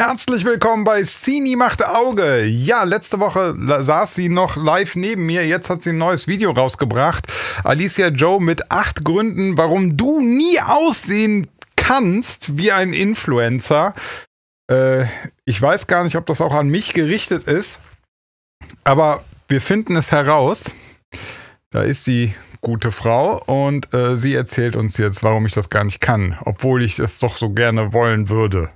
Herzlich willkommen bei Cini macht Auge. Ja, letzte Woche saß sie noch live neben mir. Jetzt hat sie ein neues Video rausgebracht. Alicia Joe mit acht Gründen, warum du nie aussehen kannst wie ein Influencer. Äh, ich weiß gar nicht, ob das auch an mich gerichtet ist. Aber wir finden es heraus. Da ist die gute Frau und äh, sie erzählt uns jetzt, warum ich das gar nicht kann, obwohl ich es doch so gerne wollen würde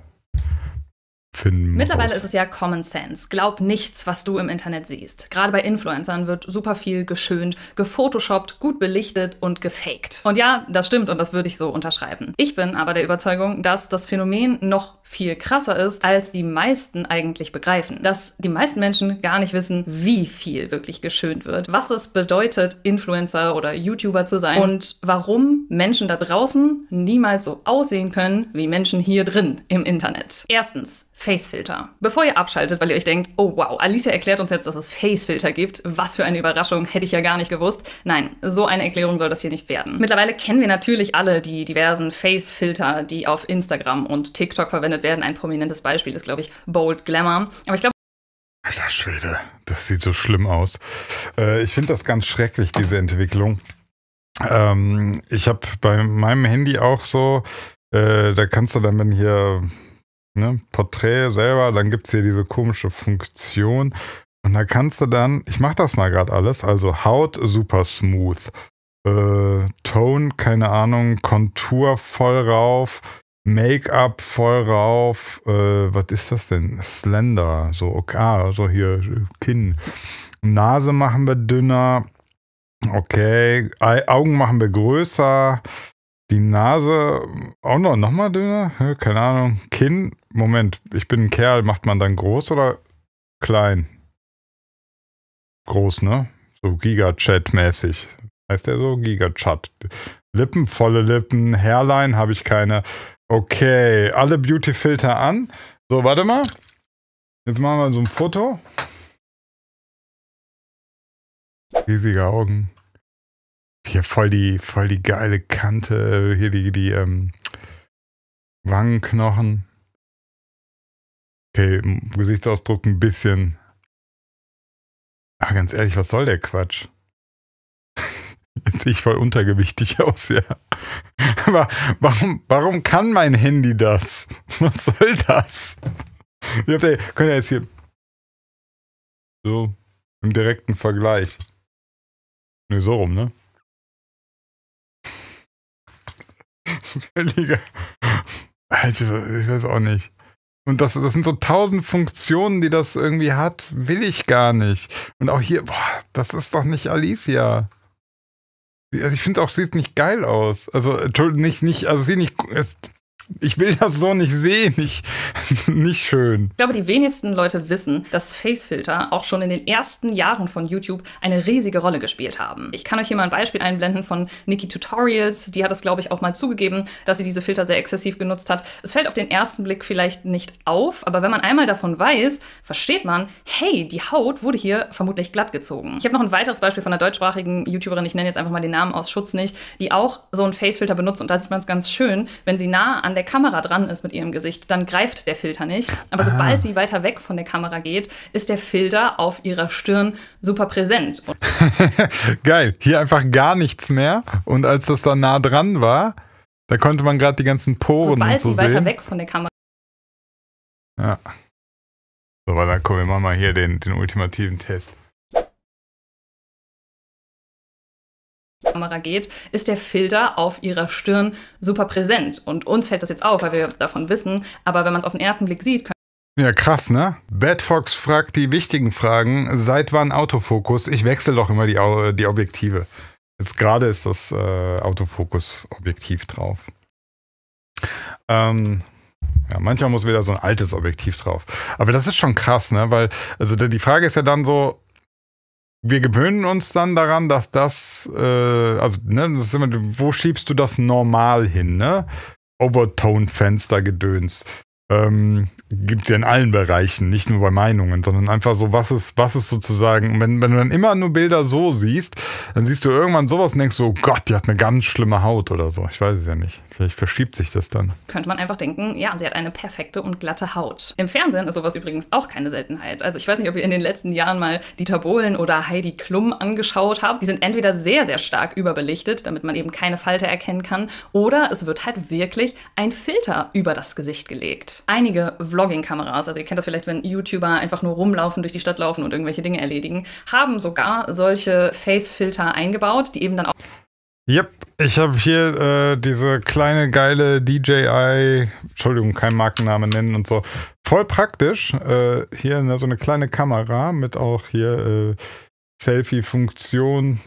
finden. Mittlerweile raus. ist es ja Common Sense. Glaub nichts, was du im Internet siehst. Gerade bei Influencern wird super viel geschönt, gefotoshoppt, gut belichtet und gefaked. Und ja, das stimmt und das würde ich so unterschreiben. Ich bin aber der Überzeugung, dass das Phänomen noch viel krasser ist, als die meisten eigentlich begreifen. Dass die meisten Menschen gar nicht wissen, wie viel wirklich geschönt wird, was es bedeutet, Influencer oder YouTuber zu sein und warum Menschen da draußen niemals so aussehen können wie Menschen hier drin im Internet. Erstens, Facefilter. Bevor ihr abschaltet, weil ihr euch denkt, oh wow, Alicia erklärt uns jetzt, dass es Facefilter gibt. Was für eine Überraschung, hätte ich ja gar nicht gewusst. Nein, so eine Erklärung soll das hier nicht werden. Mittlerweile kennen wir natürlich alle die diversen Facefilter, die auf Instagram und TikTok verwendet werden. Ein prominentes Beispiel ist, glaube ich, Bold Glamour. Aber ich glaube, Alter Schwede, das sieht so schlimm aus. Äh, ich finde das ganz schrecklich, diese Entwicklung. Ähm, ich habe bei meinem Handy auch so, äh, da kannst du dann, wenn hier ne, Porträt selber, dann gibt es hier diese komische Funktion. Und da kannst du dann, ich mache das mal gerade alles, also Haut super smooth, äh, Tone, keine Ahnung, Kontur voll rauf, Make-up voll rauf, äh, was ist das denn? Slender, so okay, also hier Kinn. Nase machen wir dünner, okay, Augen machen wir größer, die Nase auch noch, noch mal dünner? Keine Ahnung. Kinn, Moment, ich bin ein Kerl, macht man dann groß oder klein? Groß, ne? So Giga-Chat-mäßig. Heißt der so? Giga-Chat. Lippen, volle Lippen, Hairline habe ich keine. Okay, alle Beauty-Filter an. So, warte mal. Jetzt machen wir so ein Foto. Riesige Augen. Hier voll die, voll die geile Kante. Hier die, die ähm, Wangenknochen. Okay, Gesichtsausdruck ein bisschen. Aber ganz ehrlich, was soll der Quatsch? Jetzt sehe ich voll untergewichtig aus, ja. Aber warum, warum kann mein Handy das? Was soll das? Da, könnt ihr jetzt hier. So, im direkten Vergleich. Ne, so rum, ne? Völliger. Also, ich weiß auch nicht. Und das, das sind so tausend Funktionen, die das irgendwie hat, will ich gar nicht. Und auch hier, boah, das ist doch nicht Alicia. Also ich finde auch, sieht nicht geil aus. Also, nicht, nicht, also sie nicht, es, ich will das so nicht sehen, nicht, nicht schön. Ich glaube, die wenigsten Leute wissen, dass Facefilter auch schon in den ersten Jahren von YouTube eine riesige Rolle gespielt haben. Ich kann euch hier mal ein Beispiel einblenden von Nikki Tutorials. Die hat es, glaube ich, auch mal zugegeben, dass sie diese Filter sehr exzessiv genutzt hat. Es fällt auf den ersten Blick vielleicht nicht auf, aber wenn man einmal davon weiß, versteht man, hey, die Haut wurde hier vermutlich glatt gezogen. Ich habe noch ein weiteres Beispiel von einer deutschsprachigen YouTuberin, ich nenne jetzt einfach mal den Namen aus Schutz nicht, die auch so einen Facefilter benutzt und da sieht man es ganz schön, wenn sie nah an der Kamera dran ist mit ihrem Gesicht, dann greift der Filter nicht. Aber ah. sobald sie weiter weg von der Kamera geht, ist der Filter auf ihrer Stirn super präsent. Geil. Hier einfach gar nichts mehr. Und als das dann nah dran war, da konnte man gerade die ganzen Poren Sobald und so sie sehen. weiter weg von der Kamera. Ja. So, aber dann kommen wir mal hier den, den ultimativen Test. Kamera geht, ist der Filter auf ihrer Stirn super präsent. Und uns fällt das jetzt auf, weil wir davon wissen. Aber wenn man es auf den ersten Blick sieht, ja, krass, ne? Badfox fragt die wichtigen Fragen. Seit wann Autofokus? Ich wechsle doch immer die, die Objektive. Jetzt gerade ist das äh, Autofokus-Objektiv drauf. Ähm, ja, manchmal muss wieder so ein altes Objektiv drauf. Aber das ist schon krass, ne? Weil, also die Frage ist ja dann so, wir gewöhnen uns dann daran, dass das, äh, also, ne, das ist immer, wo schiebst du das normal hin, ne? Overtone-Fenster-Gedöns. Ähm, gibt es ja in allen Bereichen, nicht nur bei Meinungen, sondern einfach so, was ist, was ist sozusagen, wenn, wenn du dann immer nur Bilder so siehst, dann siehst du irgendwann sowas und denkst so, Gott, die hat eine ganz schlimme Haut oder so. Ich weiß es ja nicht. Vielleicht verschiebt sich das dann. Könnte man einfach denken, ja, sie hat eine perfekte und glatte Haut. Im Fernsehen ist sowas übrigens auch keine Seltenheit. Also ich weiß nicht, ob ihr in den letzten Jahren mal Dieter Bohlen oder Heidi Klum angeschaut habt. Die sind entweder sehr, sehr stark überbelichtet, damit man eben keine Falte erkennen kann, oder es wird halt wirklich ein Filter über das Gesicht gelegt. Einige Vlogging-Kameras, also ihr kennt das vielleicht, wenn YouTuber einfach nur rumlaufen, durch die Stadt laufen und irgendwelche Dinge erledigen, haben sogar solche Face-Filter eingebaut, die eben dann auch. Yep, ich habe hier äh, diese kleine geile DJI, Entschuldigung, kein Markenname nennen und so. Voll praktisch. Äh, hier ne, so eine kleine Kamera mit auch hier äh, Selfie-Funktion.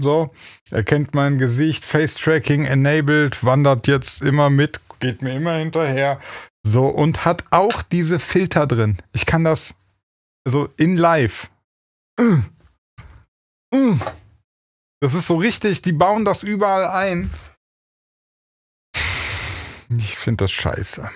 So, erkennt mein Gesicht, Face-Tracking enabled, wandert jetzt immer mit, geht mir immer hinterher. So, und hat auch diese Filter drin. Ich kann das so in live. Das ist so richtig, die bauen das überall ein. Ich finde das scheiße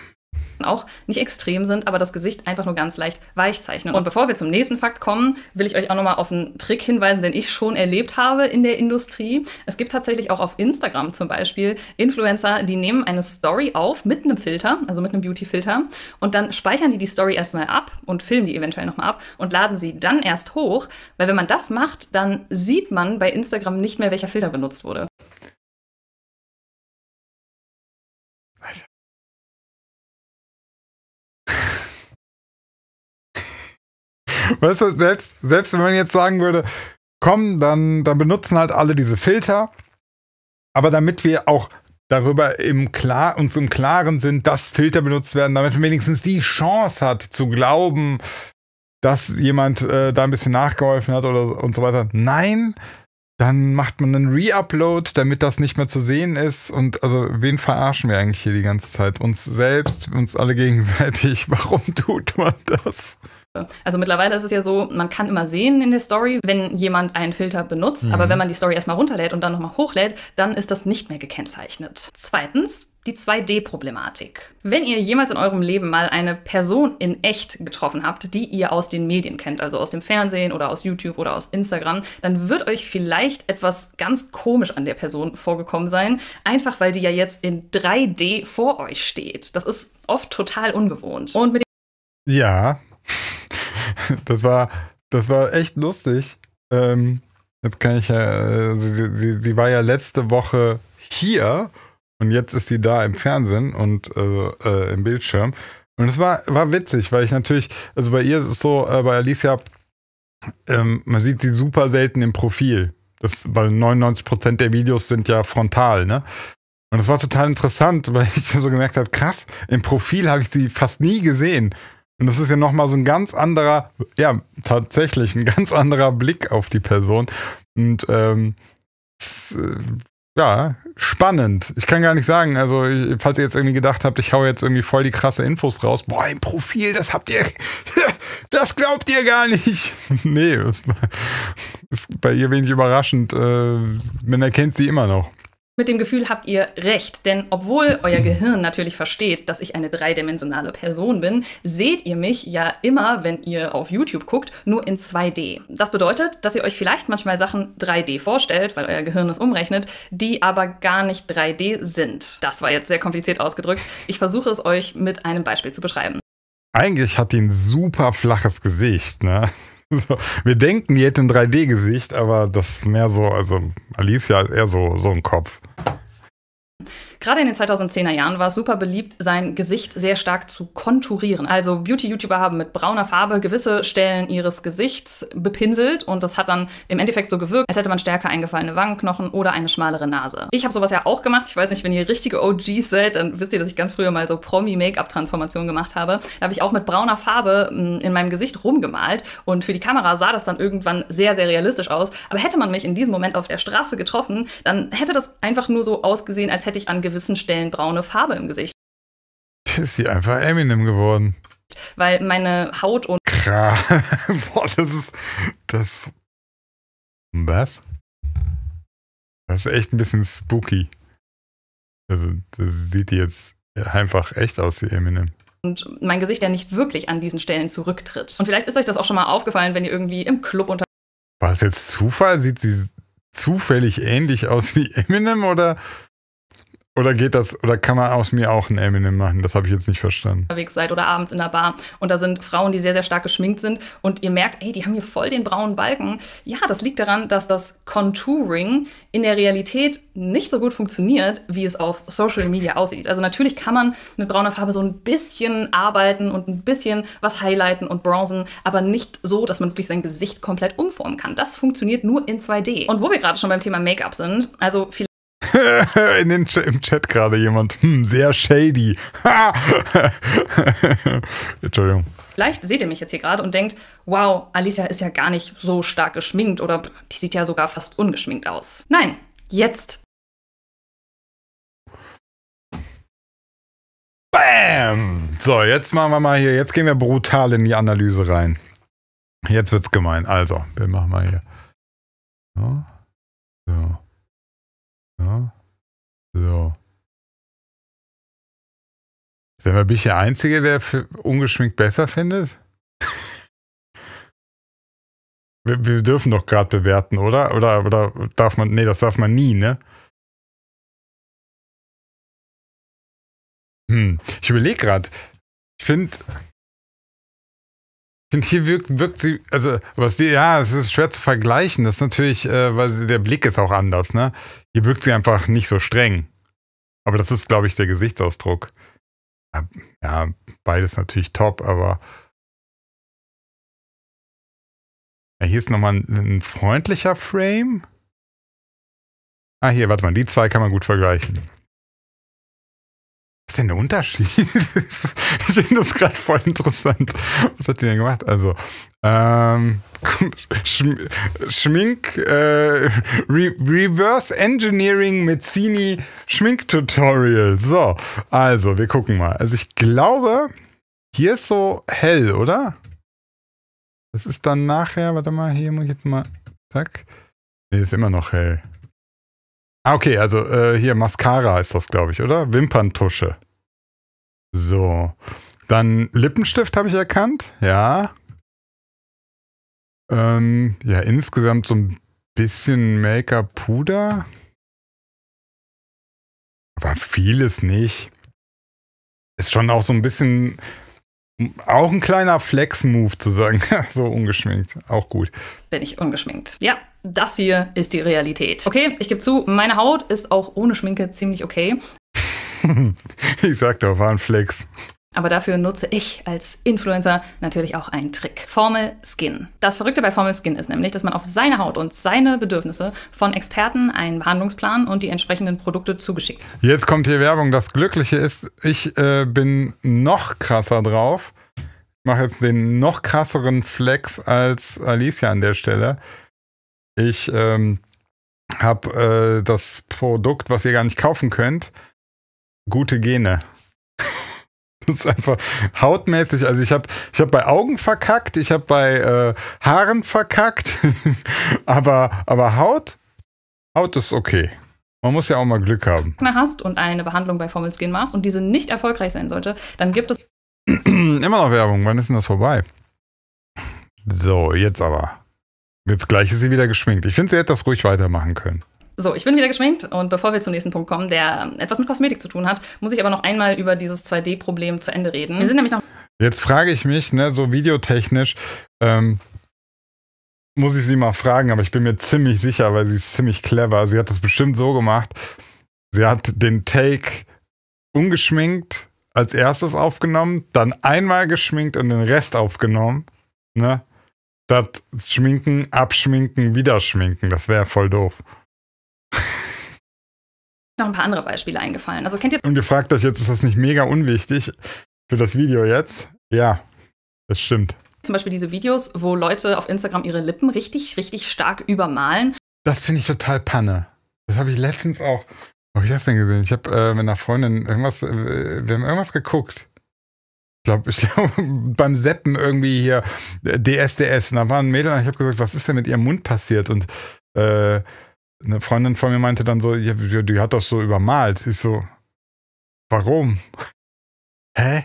auch nicht extrem sind, aber das Gesicht einfach nur ganz leicht weich zeichnen. Und bevor wir zum nächsten Fakt kommen, will ich euch auch nochmal auf einen Trick hinweisen, den ich schon erlebt habe in der Industrie. Es gibt tatsächlich auch auf Instagram zum Beispiel Influencer, die nehmen eine Story auf mit einem Filter, also mit einem Beauty-Filter, und dann speichern die die Story erstmal ab und filmen die eventuell nochmal ab und laden sie dann erst hoch, weil wenn man das macht, dann sieht man bei Instagram nicht mehr, welcher Filter benutzt wurde. Weißt du, selbst, selbst wenn man jetzt sagen würde, komm, dann, dann benutzen halt alle diese Filter. Aber damit wir auch darüber im Klar, uns im Klaren sind, dass Filter benutzt werden, damit man wenigstens die Chance hat zu glauben, dass jemand äh, da ein bisschen nachgeholfen hat oder und so weiter. Nein, dann macht man einen Re-Upload, damit das nicht mehr zu sehen ist. Und also, wen verarschen wir eigentlich hier die ganze Zeit? Uns selbst, uns alle gegenseitig. Warum tut man das? Also mittlerweile ist es ja so, man kann immer sehen in der Story, wenn jemand einen Filter benutzt, mhm. aber wenn man die Story erstmal runterlädt und dann nochmal hochlädt, dann ist das nicht mehr gekennzeichnet. Zweitens, die 2D-Problematik. Wenn ihr jemals in eurem Leben mal eine Person in echt getroffen habt, die ihr aus den Medien kennt, also aus dem Fernsehen oder aus YouTube oder aus Instagram, dann wird euch vielleicht etwas ganz komisch an der Person vorgekommen sein, einfach weil die ja jetzt in 3D vor euch steht. Das ist oft total ungewohnt. Und mit ja, das war, das war echt lustig. Ähm, jetzt kann ich ja, äh, sie, sie, war ja letzte Woche hier und jetzt ist sie da im Fernsehen und äh, äh, im Bildschirm. Und es war, war witzig, weil ich natürlich, also bei ihr ist es so, äh, bei Alicia, ähm, man sieht sie super selten im Profil. Das, weil 99% der Videos sind ja frontal, ne? Und das war total interessant, weil ich so gemerkt habe, krass, im Profil habe ich sie fast nie gesehen. Und das ist ja nochmal so ein ganz anderer, ja, tatsächlich ein ganz anderer Blick auf die Person. Und ähm, ist, äh, ja, spannend. Ich kann gar nicht sagen, also falls ihr jetzt irgendwie gedacht habt, ich hau jetzt irgendwie voll die krasse Infos raus, boah, im Profil, das habt ihr, das glaubt ihr gar nicht. nee, ist bei ihr wenig überraschend. Äh, man erkennt sie immer noch. Mit dem Gefühl habt ihr recht, denn obwohl euer Gehirn natürlich versteht, dass ich eine dreidimensionale Person bin, seht ihr mich ja immer, wenn ihr auf YouTube guckt, nur in 2D. Das bedeutet, dass ihr euch vielleicht manchmal Sachen 3D vorstellt, weil euer Gehirn es umrechnet, die aber gar nicht 3D sind. Das war jetzt sehr kompliziert ausgedrückt. Ich versuche es euch mit einem Beispiel zu beschreiben. Eigentlich hat die ein super flaches Gesicht, ne? So, wir denken, die hätte ein 3D-Gesicht, aber das ist mehr so, also Alicia hat eher so, so ein Kopf. Gerade in den 2010er Jahren war es super beliebt, sein Gesicht sehr stark zu konturieren. Also Beauty-YouTuber haben mit brauner Farbe gewisse Stellen ihres Gesichts bepinselt und das hat dann im Endeffekt so gewirkt, als hätte man stärker eingefallene Wangenknochen oder eine schmalere Nase. Ich habe sowas ja auch gemacht. Ich weiß nicht, wenn ihr richtige OGs seid, dann wisst ihr, dass ich ganz früher mal so Promi-Make-up-Transformation gemacht habe. Da habe ich auch mit brauner Farbe hm, in meinem Gesicht rumgemalt und für die Kamera sah das dann irgendwann sehr, sehr realistisch aus. Aber hätte man mich in diesem Moment auf der Straße getroffen, dann hätte das einfach nur so ausgesehen, als hätte ich an gewissen Stellen braune Farbe im Gesicht. Ist sie einfach Eminem geworden. Weil meine Haut und. Krass. Boah, das ist. Das. Was? Das ist echt ein bisschen spooky. Also, das sieht jetzt einfach echt aus wie Eminem. und mein Gesicht ja nicht wirklich an diesen Stellen zurücktritt. Und vielleicht ist euch das auch schon mal aufgefallen, wenn ihr irgendwie im Club unter. War es jetzt Zufall? Sieht sie zufällig ähnlich aus wie Eminem oder oder geht das, oder kann man aus mir auch ein Eminem machen? Das habe ich jetzt nicht verstanden. Unterwegs seid oder abends in der Bar und da sind Frauen, die sehr, sehr stark geschminkt sind und ihr merkt, ey, die haben hier voll den braunen Balken. Ja, das liegt daran, dass das Contouring in der Realität nicht so gut funktioniert, wie es auf Social Media aussieht. Also natürlich kann man mit brauner Farbe so ein bisschen arbeiten und ein bisschen was highlighten und bronzen, aber nicht so, dass man wirklich sein Gesicht komplett umformen kann. Das funktioniert nur in 2D. Und wo wir gerade schon beim Thema Make-up sind, also vielleicht In den, Im Chat gerade jemand. Hm, sehr shady. Entschuldigung. Vielleicht seht ihr mich jetzt hier gerade und denkt, wow, Alicia ist ja gar nicht so stark geschminkt oder die sieht ja sogar fast ungeschminkt aus. Nein, jetzt. Bam! So, jetzt machen wir mal hier, jetzt gehen wir brutal in die Analyse rein. Jetzt wird's gemein. Also, wir machen mal hier. So. so. Ja. So. Sag bin ich der Einzige, der ungeschminkt besser findet? wir, wir, dürfen doch gerade bewerten, oder? Oder, oder darf man. Nee, das darf man nie, ne? Hm. Ich überlege gerade. Ich finde, ich finde, hier wirkt, wirkt sie, also, was die, ja, es ist schwer zu vergleichen. Das ist natürlich, äh, weil der Blick ist auch anders, ne? Hier wirkt sie einfach nicht so streng. Aber das ist, glaube ich, der Gesichtsausdruck. Ja, beides natürlich top, aber. Ja, hier ist nochmal ein, ein freundlicher Frame. Ah, hier, warte mal, die zwei kann man gut vergleichen. Was ist denn der Unterschied? ich finde das gerade voll interessant. Was hat die denn gemacht? Also, ähm, Schmink, äh, Re Reverse Engineering mit Cini Schminktutorial. So, also, wir gucken mal. Also, ich glaube, hier ist so hell, oder? Das ist dann nachher, warte mal, hier muss ich jetzt mal, zack. Nee, ist immer noch hell. Ah, okay, also äh, hier Mascara ist das, glaube ich, oder? Wimperntusche. So. Dann Lippenstift habe ich erkannt, ja. Ähm, ja, insgesamt so ein bisschen Make-up-Puder. Aber vieles nicht. Ist schon auch so ein bisschen, auch ein kleiner Flex-Move zu sagen, so ungeschminkt. Auch gut. Bin ich ungeschminkt. Ja, das hier ist die Realität. Okay, ich gebe zu, meine Haut ist auch ohne Schminke ziemlich okay. ich sag doch, war ein Flex. Aber dafür nutze ich als Influencer natürlich auch einen Trick. Formel Skin. Das Verrückte bei Formel Skin ist nämlich, dass man auf seine Haut und seine Bedürfnisse von Experten einen Behandlungsplan und die entsprechenden Produkte zugeschickt. Jetzt kommt hier Werbung. Das Glückliche ist, ich äh, bin noch krasser drauf. Ich mache jetzt den noch krasseren Flex als Alicia an der Stelle. Ich ähm, habe äh, das Produkt, was ihr gar nicht kaufen könnt, gute Gene. Das ist einfach hautmäßig. Also ich habe ich hab bei Augen verkackt, ich habe bei äh, Haaren verkackt, aber, aber Haut, Haut ist okay. Man muss ja auch mal Glück haben. Wenn du hast und eine Behandlung bei Formel Skin machst und diese nicht erfolgreich sein sollte, dann gibt es immer noch Werbung. Wann ist denn das vorbei? So, jetzt aber. Jetzt gleich ist sie wieder geschminkt. Ich finde, sie hätte das ruhig weitermachen können. So, ich bin wieder geschminkt und bevor wir zum nächsten Punkt kommen, der etwas mit Kosmetik zu tun hat, muss ich aber noch einmal über dieses 2D-Problem zu Ende reden. Wir sind nämlich noch. Jetzt frage ich mich, ne, so videotechnisch, ähm, muss ich sie mal fragen, aber ich bin mir ziemlich sicher, weil sie ist ziemlich clever. Sie hat das bestimmt so gemacht. Sie hat den Take ungeschminkt als erstes aufgenommen, dann einmal geschminkt und den Rest aufgenommen. Ne? Statt schminken, abschminken, wieder schminken. Das wäre voll doof. Noch ein paar andere Beispiele eingefallen. Also kennt ihr. Und ihr fragt euch jetzt, ist das nicht mega unwichtig für das Video jetzt? Ja, das stimmt. Zum Beispiel diese Videos, wo Leute auf Instagram ihre Lippen richtig, richtig stark übermalen. Das finde ich total Panne. Das habe ich letztens auch. Wo habe ich das denn gesehen? Ich habe äh, mit einer Freundin irgendwas, äh, wir haben irgendwas geguckt glaube, ich glaube, beim Seppen irgendwie hier DSDS. Und da waren Mädel und ich habe gesagt, was ist denn mit ihrem Mund passiert? Und äh, eine Freundin von mir meinte dann so, ja, die hat das so übermalt. Ich so, warum? Hä?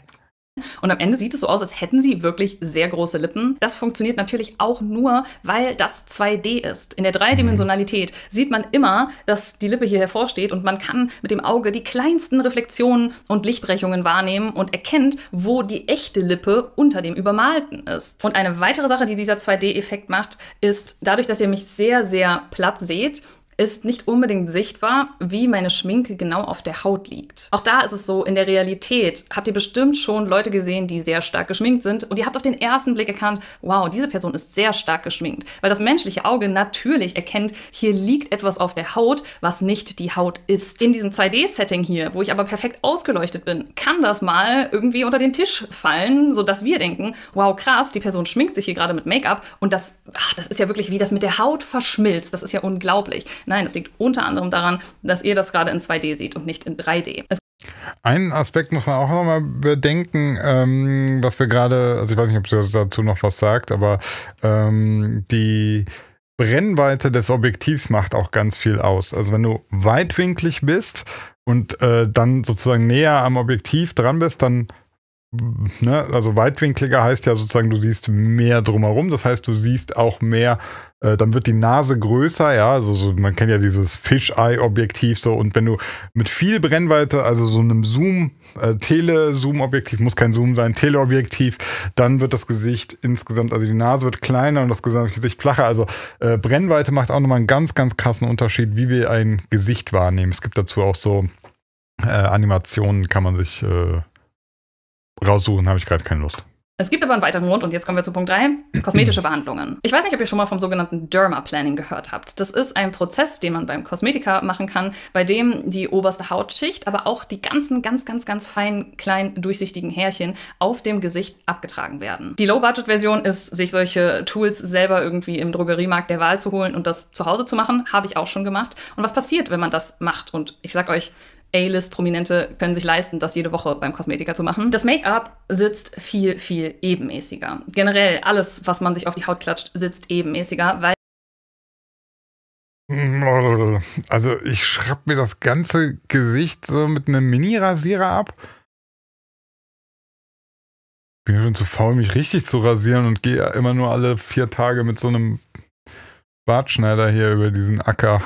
Und am Ende sieht es so aus, als hätten sie wirklich sehr große Lippen. Das funktioniert natürlich auch nur, weil das 2D ist. In der Dreidimensionalität sieht man immer, dass die Lippe hier hervorsteht und man kann mit dem Auge die kleinsten Reflexionen und Lichtbrechungen wahrnehmen und erkennt, wo die echte Lippe unter dem Übermalten ist. Und eine weitere Sache, die dieser 2D-Effekt macht, ist dadurch, dass ihr mich sehr, sehr platt seht, ist nicht unbedingt sichtbar, wie meine Schminke genau auf der Haut liegt. Auch da ist es so, in der Realität habt ihr bestimmt schon Leute gesehen, die sehr stark geschminkt sind und ihr habt auf den ersten Blick erkannt, wow, diese Person ist sehr stark geschminkt, weil das menschliche Auge natürlich erkennt, hier liegt etwas auf der Haut, was nicht die Haut ist. In diesem 2D-Setting hier, wo ich aber perfekt ausgeleuchtet bin, kann das mal irgendwie unter den Tisch fallen, sodass wir denken, wow, krass, die Person schminkt sich hier gerade mit Make-up und das, ach, das ist ja wirklich wie das mit der Haut verschmilzt, das ist ja unglaublich. Nein, es liegt unter anderem daran, dass ihr das gerade in 2D seht und nicht in 3D. Es einen Aspekt muss man auch nochmal bedenken, ähm, was wir gerade, also ich weiß nicht, ob sie dazu noch was sagt, aber ähm, die Brennweite des Objektivs macht auch ganz viel aus. Also wenn du weitwinklig bist und äh, dann sozusagen näher am Objektiv dran bist, dann Ne, also weitwinkliger heißt ja sozusagen, du siehst mehr drumherum. Das heißt, du siehst auch mehr, dann wird die Nase größer, ja. Also so, man kennt ja dieses Fisheye-Objektiv so. Und wenn du mit viel Brennweite, also so einem Zoom, äh, Tele-Zoom-Objektiv, muss kein Zoom sein, Teleobjektiv, dann wird das Gesicht insgesamt, also die Nase wird kleiner und das gesamte Gesicht flacher. Also äh, Brennweite macht auch nochmal einen ganz, ganz krassen Unterschied, wie wir ein Gesicht wahrnehmen. Es gibt dazu auch so äh, Animationen, kann man sich äh, raussuchen, habe ich gerade keine Lust. Es gibt aber einen weiteren Grund und jetzt kommen wir zu Punkt 3, kosmetische Behandlungen. Ich weiß nicht, ob ihr schon mal vom sogenannten Derma-Planning gehört habt. Das ist ein Prozess, den man beim Kosmetiker machen kann, bei dem die oberste Hautschicht, aber auch die ganzen, ganz, ganz, ganz feinen, kleinen, durchsichtigen Härchen auf dem Gesicht abgetragen werden. Die Low-Budget-Version ist, sich solche Tools selber irgendwie im Drogeriemarkt der Wahl zu holen und das zu Hause zu machen. Habe ich auch schon gemacht. Und was passiert, wenn man das macht? Und ich sag euch, A-List-Prominente können sich leisten, das jede Woche beim Kosmetiker zu machen. Das Make-up sitzt viel, viel ebenmäßiger. Generell alles, was man sich auf die Haut klatscht, sitzt ebenmäßiger, weil also ich schraub mir das ganze Gesicht so mit einem Mini-Rasierer ab. Bin schon zu faul, mich richtig zu rasieren und gehe immer nur alle vier Tage mit so einem Bartschneider hier über diesen Acker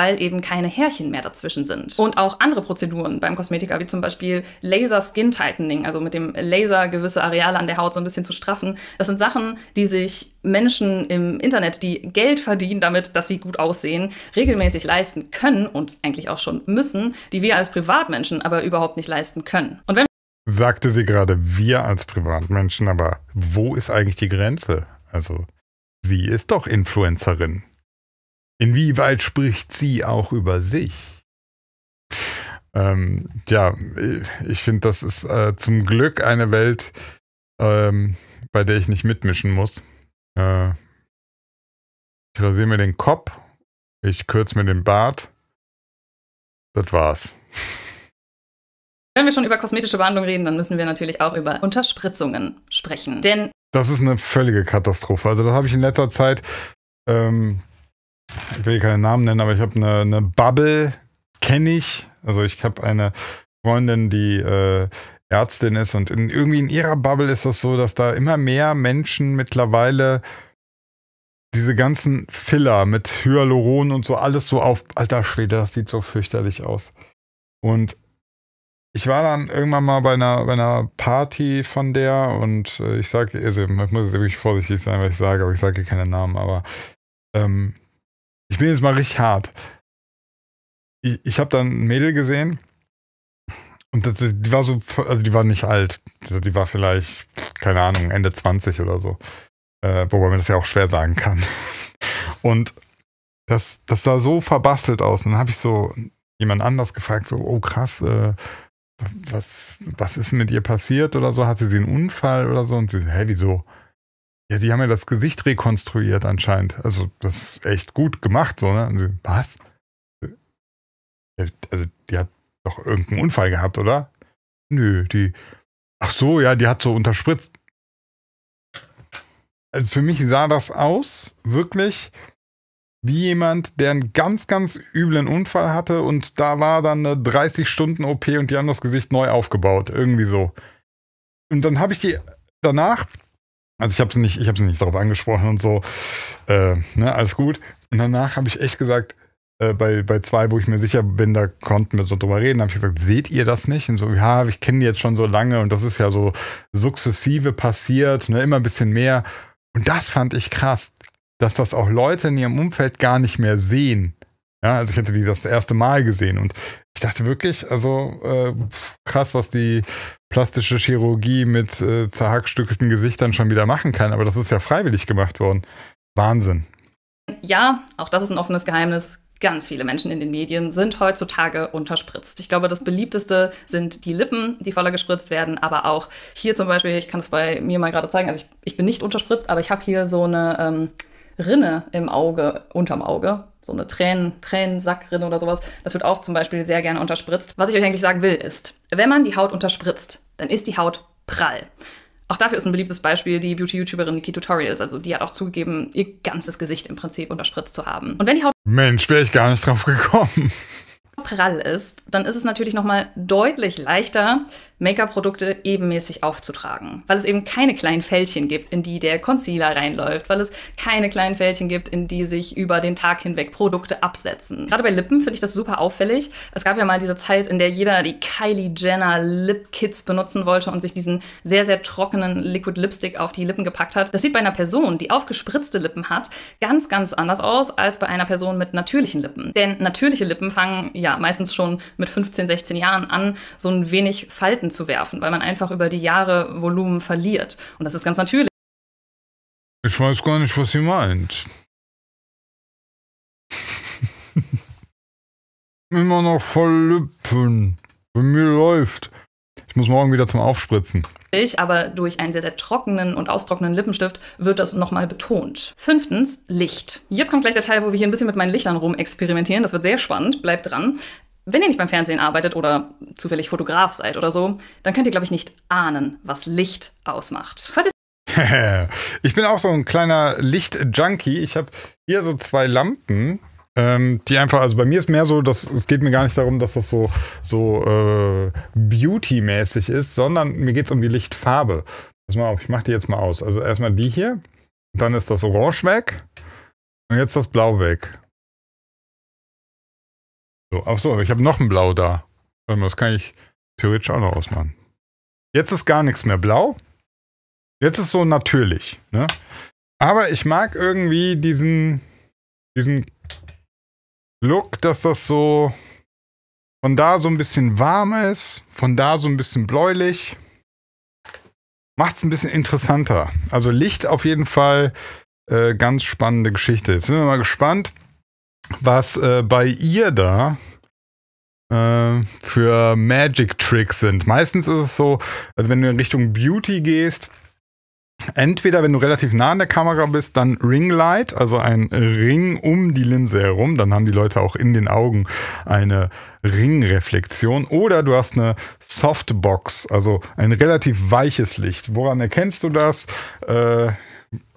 weil eben keine Härchen mehr dazwischen sind. Und auch andere Prozeduren beim Kosmetiker, wie zum Beispiel Laser Skin Tightening, also mit dem Laser gewisse Areale an der Haut so ein bisschen zu straffen. Das sind Sachen, die sich Menschen im Internet, die Geld verdienen damit, dass sie gut aussehen, regelmäßig leisten können und eigentlich auch schon müssen, die wir als Privatmenschen aber überhaupt nicht leisten können. Und wenn Sagte sie gerade wir als Privatmenschen, aber wo ist eigentlich die Grenze? Also, sie ist doch Influencerin. Inwieweit spricht sie auch über sich? Ähm, ja, ich finde, das ist äh, zum Glück eine Welt, ähm, bei der ich nicht mitmischen muss. Äh, ich rasiere mir den Kopf, ich kürze mir den Bart. Das war's. Wenn wir schon über kosmetische Behandlung reden, dann müssen wir natürlich auch über Unterspritzungen sprechen. Denn das ist eine völlige Katastrophe. Also das habe ich in letzter Zeit ähm, ich will keine Namen nennen, aber ich habe eine, eine Bubble, kenne ich. Also ich habe eine Freundin, die äh, Ärztin ist und in, irgendwie in ihrer Bubble ist das so, dass da immer mehr Menschen mittlerweile diese ganzen Filler mit Hyaluron und so alles so auf, alter Schwede, das sieht so fürchterlich aus. Und ich war dann irgendwann mal bei einer, bei einer Party von der und äh, ich sage, also, ich muss wirklich vorsichtig sein, was ich sage, aber ich sage keine Namen, aber ähm, ich bin jetzt mal richtig hart. Ich, ich habe dann ein Mädel gesehen und das, die war so, also die war nicht alt. Die war vielleicht, keine Ahnung, Ende 20 oder so. Äh, wobei man das ja auch schwer sagen kann. Und das, das sah so verbastelt aus. Und dann habe ich so jemand anders gefragt, so, oh krass, äh, was, was ist mit ihr passiert oder so? Hatte sie einen Unfall oder so? Und sie, hä, wieso? Ja, die haben ja das Gesicht rekonstruiert anscheinend. Also, das ist echt gut gemacht, so, ne? Was? Also, die hat doch irgendeinen Unfall gehabt, oder? Nö, die. Ach so, ja, die hat so unterspritzt. Also für mich sah das aus, wirklich, wie jemand, der einen ganz, ganz üblen Unfall hatte und da war dann eine 30-Stunden-OP und die haben das Gesicht neu aufgebaut. Irgendwie so. und dann habe ich die danach, also ich habe sie nicht, ich habe sie nicht darauf angesprochen und so, äh, ne, alles gut. Und danach habe ich echt gesagt, äh, bei, bei zwei, wo ich mir sicher bin, da konnten wir so drüber reden, habe ich gesagt, seht ihr das nicht? Und so, ja, ich kenne die jetzt schon so lange und das ist ja so sukzessive passiert, ne, immer ein bisschen mehr. Und das fand ich krass, dass das auch Leute in ihrem Umfeld gar nicht mehr sehen. Ja, also ich hätte die das erste Mal gesehen und ich dachte wirklich, also äh, krass, was die plastische Chirurgie mit äh, zerhackstückelten Gesichtern schon wieder machen kann, aber das ist ja freiwillig gemacht worden. Wahnsinn. Ja, auch das ist ein offenes Geheimnis. Ganz viele Menschen in den Medien sind heutzutage unterspritzt. Ich glaube, das beliebteste sind die Lippen, die voller gespritzt werden, aber auch hier zum Beispiel, ich kann es bei mir mal gerade zeigen, also ich, ich, bin nicht unterspritzt, aber ich habe hier so eine ähm, Rinne im Auge, unterm Auge, so eine Tränen, Tränensackrinne oder sowas. Das wird auch zum Beispiel sehr gerne unterspritzt. Was ich euch eigentlich sagen will, ist, wenn man die Haut unterspritzt, dann ist die Haut prall. Auch dafür ist ein beliebtes Beispiel die Beauty-YouTuberin Niki Tutorials. Also die hat auch zugegeben, ihr ganzes Gesicht im Prinzip unterspritzt zu haben. Und wenn die Haut Mensch, wäre ich gar nicht drauf gekommen. prall ist, dann ist es natürlich noch mal deutlich leichter, Make-up-Produkte ebenmäßig aufzutragen, weil es eben keine kleinen Fältchen gibt, in die der Concealer reinläuft, weil es keine kleinen Fältchen gibt, in die sich über den Tag hinweg Produkte absetzen. Gerade bei Lippen finde ich das super auffällig. Es gab ja mal diese Zeit, in der jeder die Kylie Jenner Lip Kits benutzen wollte und sich diesen sehr, sehr trockenen Liquid Lipstick auf die Lippen gepackt hat. Das sieht bei einer Person, die aufgespritzte Lippen hat, ganz, ganz anders aus als bei einer Person mit natürlichen Lippen. Denn natürliche Lippen fangen ja meistens schon mit 15, 16 Jahren an, so ein wenig Falten zu werfen, weil man einfach über die Jahre Volumen verliert. Und das ist ganz natürlich. Ich weiß gar nicht, was sie meint. Immer noch voll Lippen. Bei mir läuft. Ich muss morgen wieder zum Aufspritzen. Aber durch einen sehr, sehr trockenen und austrocknenden Lippenstift wird das nochmal betont. Fünftens, Licht. Jetzt kommt gleich der Teil, wo wir hier ein bisschen mit meinen Lichtern rumexperimentieren. Das wird sehr spannend. Bleibt dran. Wenn ihr nicht beim Fernsehen arbeitet oder zufällig Fotograf seid oder so, dann könnt ihr, glaube ich, nicht ahnen, was Licht ausmacht. Ich bin auch so ein kleiner Licht-Junkie. Ich habe hier so zwei Lampen, ähm, die einfach, also bei mir ist mehr so, dass es geht mir gar nicht darum, dass das so, so äh, Beauty-mäßig ist, sondern mir geht es um die Lichtfarbe. Pass mal auf, ich mache die jetzt mal aus. Also erstmal die hier, dann ist das Orange weg und jetzt das Blau weg. So, ach so, ich habe noch ein Blau da. Das kann ich theoretisch auch noch ausmachen. Jetzt ist gar nichts mehr blau. Jetzt ist so natürlich. Ne? Aber ich mag irgendwie diesen, diesen Look, dass das so von da so ein bisschen warm ist, von da so ein bisschen bläulich. Macht es ein bisschen interessanter. Also Licht auf jeden Fall äh, ganz spannende Geschichte. Jetzt sind wir mal gespannt, was äh, bei ihr da äh, für Magic Tricks sind. Meistens ist es so, also wenn du in Richtung Beauty gehst, entweder wenn du relativ nah an der Kamera bist, dann Ringlight, also ein Ring um die Linse herum, dann haben die Leute auch in den Augen eine Ringreflexion oder du hast eine Softbox, also ein relativ weiches Licht. Woran erkennst du das? Äh,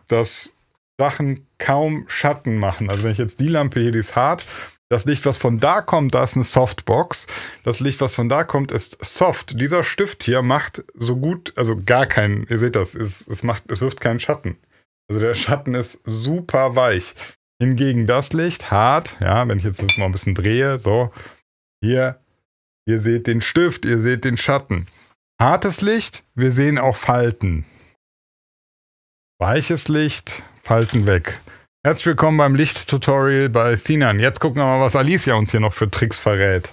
dass Sachen kaum Schatten machen. Also wenn ich jetzt die Lampe hier, die ist hart, das Licht, was von da kommt, da ist eine Softbox. Das Licht, was von da kommt, ist soft. Dieser Stift hier macht so gut, also gar keinen, ihr seht das, es, es, macht, es wirft keinen Schatten. Also der Schatten ist super weich. Hingegen das Licht hart, ja, wenn ich jetzt das mal ein bisschen drehe, so, hier, ihr seht den Stift, ihr seht den Schatten. Hartes Licht, wir sehen auch Falten. Weiches Licht, Falten weg. Herzlich willkommen beim Licht-Tutorial bei Sinan. Jetzt gucken wir mal, was Alicia uns hier noch für Tricks verrät.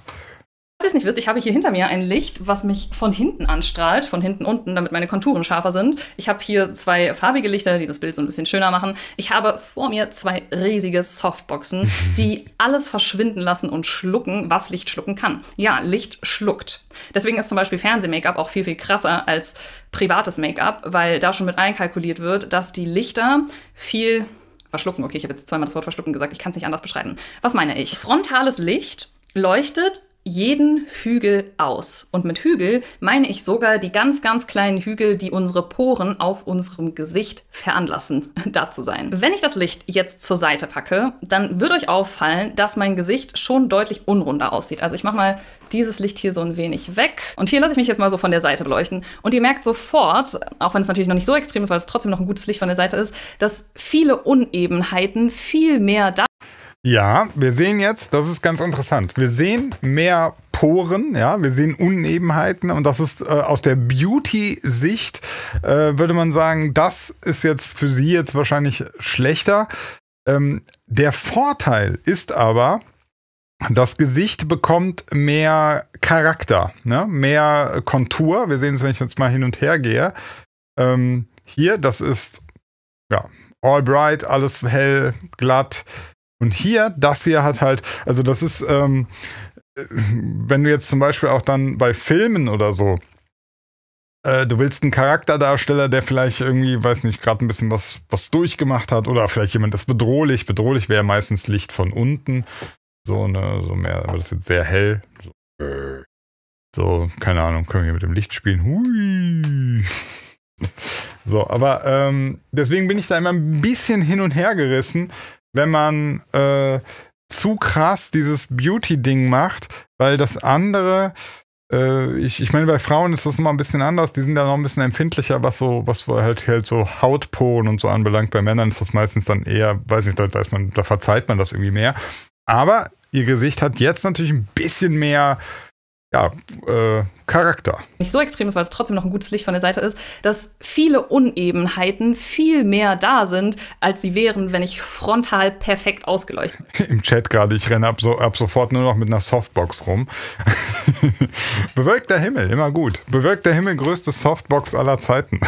Was ihr es nicht wisst, ich habe hier hinter mir ein Licht, was mich von hinten anstrahlt, von hinten unten, damit meine Konturen scharfer sind. Ich habe hier zwei farbige Lichter, die das Bild so ein bisschen schöner machen. Ich habe vor mir zwei riesige Softboxen, die alles verschwinden lassen und schlucken, was Licht schlucken kann. Ja, Licht schluckt. Deswegen ist zum Beispiel Fernseh-Make-up auch viel, viel krasser als privates Make-up, weil da schon mit einkalkuliert wird, dass die Lichter viel verschlucken. Okay, ich habe jetzt zweimal das Wort verschlucken gesagt, ich kann es nicht anders beschreiben. Was meine ich? Frontales Licht leuchtet jeden Hügel aus. Und mit Hügel meine ich sogar die ganz, ganz kleinen Hügel, die unsere Poren auf unserem Gesicht veranlassen, da zu sein. Wenn ich das Licht jetzt zur Seite packe, dann wird euch auffallen, dass mein Gesicht schon deutlich unrunder aussieht. Also ich mache mal dieses Licht hier so ein wenig weg. Und hier lasse ich mich jetzt mal so von der Seite beleuchten. Und ihr merkt sofort, auch wenn es natürlich noch nicht so extrem ist, weil es trotzdem noch ein gutes Licht von der Seite ist, dass viele Unebenheiten viel mehr da ja, wir sehen jetzt, das ist ganz interessant. Wir sehen mehr Poren, ja, wir sehen Unebenheiten und das ist äh, aus der Beauty-Sicht, äh, würde man sagen, das ist jetzt für Sie jetzt wahrscheinlich schlechter. Ähm, der Vorteil ist aber, das Gesicht bekommt mehr Charakter, ne? mehr Kontur. Wir sehen es, wenn ich jetzt mal hin und her gehe. Ähm, hier, das ist ja all bright, alles hell, glatt. Und hier, das hier hat halt, also das ist, ähm, wenn du jetzt zum Beispiel auch dann bei Filmen oder so, äh, du willst einen Charakterdarsteller, der vielleicht irgendwie, weiß nicht, gerade ein bisschen was, was durchgemacht hat oder vielleicht jemand das bedrohlich. Bedrohlich wäre meistens Licht von unten. So, ne, so mehr, aber das ist jetzt sehr hell. So, äh, so keine Ahnung, können wir hier mit dem Licht spielen. Hui. So, aber ähm, deswegen bin ich da immer ein bisschen hin und her gerissen, wenn man äh, zu krass dieses Beauty-Ding macht, weil das andere, äh, ich, ich meine, bei Frauen ist das nochmal ein bisschen anders, die sind da noch ein bisschen empfindlicher, was so, was halt, halt so Hautporen und so anbelangt. Bei Männern ist das meistens dann eher, weiß nicht, da, da, man, da verzeiht man das irgendwie mehr. Aber ihr Gesicht hat jetzt natürlich ein bisschen mehr ja, äh, Charakter. Nicht so extrem ist, weil es trotzdem noch ein gutes Licht von der Seite ist, dass viele Unebenheiten viel mehr da sind, als sie wären, wenn ich frontal perfekt ausgeleuchtet Im Chat gerade, ich renne ab, so, ab sofort nur noch mit einer Softbox rum. Bewölkter Himmel, immer gut. Bewölkter Himmel, größte Softbox aller Zeiten.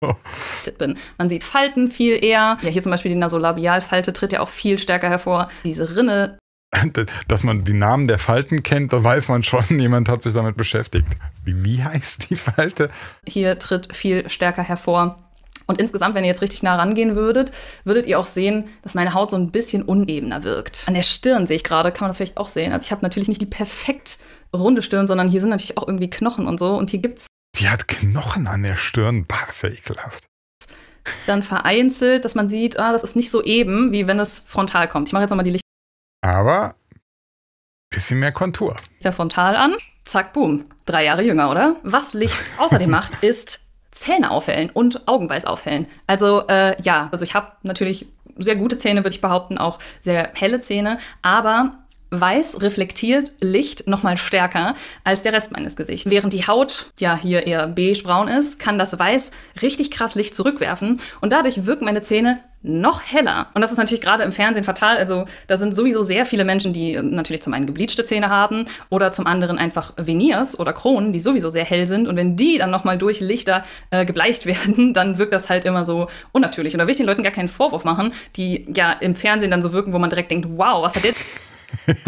Oh. bin. Man sieht Falten viel eher. Ja, hier zum Beispiel die Nasolabialfalte tritt ja auch viel stärker hervor. Diese Rinne dass man die Namen der Falten kennt, da weiß man schon, jemand hat sich damit beschäftigt. Wie, wie heißt die Falte? Hier tritt viel stärker hervor. Und insgesamt, wenn ihr jetzt richtig nah rangehen würdet, würdet ihr auch sehen, dass meine Haut so ein bisschen unebener wirkt. An der Stirn sehe ich gerade, kann man das vielleicht auch sehen. Also ich habe natürlich nicht die perfekt runde Stirn, sondern hier sind natürlich auch irgendwie Knochen und so. Und hier gibt's. Die hat Knochen an der Stirn. Bah, das ist ja ekelhaft. Dann vereinzelt, dass man sieht, ah, das ist nicht so eben, wie wenn es frontal kommt. Ich mache jetzt nochmal die Lichter. Aber bisschen mehr Kontur. Der Frontal an, zack, boom. Drei Jahre jünger, oder? Was Licht außerdem macht, ist Zähne aufhellen und Augenweiß aufhellen. Also äh, ja, also ich habe natürlich sehr gute Zähne, würde ich behaupten, auch sehr helle Zähne, aber Weiß reflektiert Licht nochmal stärker als der Rest meines Gesichts. Während die Haut ja hier eher beige-braun ist, kann das Weiß richtig krass Licht zurückwerfen und dadurch wirken meine Zähne noch heller. Und das ist natürlich gerade im Fernsehen fatal. Also da sind sowieso sehr viele Menschen, die natürlich zum einen gebleachte Zähne haben oder zum anderen einfach Veneers oder Kronen, die sowieso sehr hell sind. Und wenn die dann nochmal durch Lichter äh, gebleicht werden, dann wirkt das halt immer so unnatürlich. Und da will ich den Leuten gar keinen Vorwurf machen, die ja im Fernsehen dann so wirken, wo man direkt denkt, wow, was hat der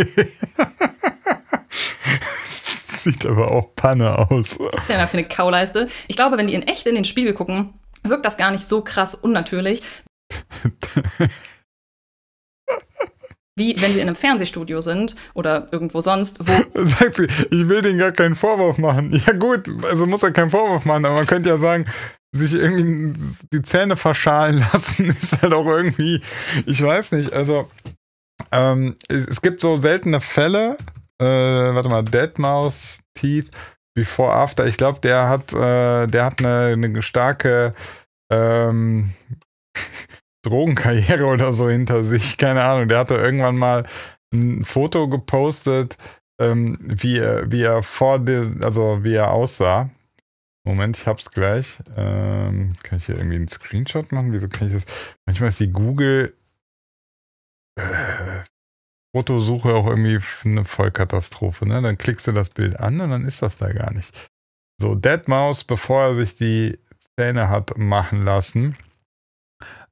Sieht aber auch Panne aus. Ja, für eine Kauleiste. Ich glaube, wenn die in echt in den Spiegel gucken, wirkt das gar nicht so krass unnatürlich. Wie wenn sie in einem Fernsehstudio sind oder irgendwo sonst, wo. Sagt sie, ich will denen gar keinen Vorwurf machen. Ja, gut, also muss er keinen Vorwurf machen, aber man könnte ja sagen, sich irgendwie die Zähne verschalen lassen, ist halt auch irgendwie, ich weiß nicht, also ähm, es gibt so seltene Fälle. Äh, warte mal, Dead Mouse Teeth Before After. Ich glaube, der hat, äh, der hat eine, eine starke ähm, Drogenkarriere oder so hinter sich. Keine Ahnung. Der hatte irgendwann mal ein Foto gepostet, ähm, wie, er, wie er vor also wie er aussah. Moment, ich hab's gleich. Ähm, kann ich hier irgendwie einen Screenshot machen? Wieso kann ich das? Manchmal ist die Google äh, Fotosuche auch irgendwie eine Vollkatastrophe. Ne? Dann klickst du das Bild an und dann ist das da gar nicht. So, Dead Mouse, bevor er sich die Zähne hat machen lassen,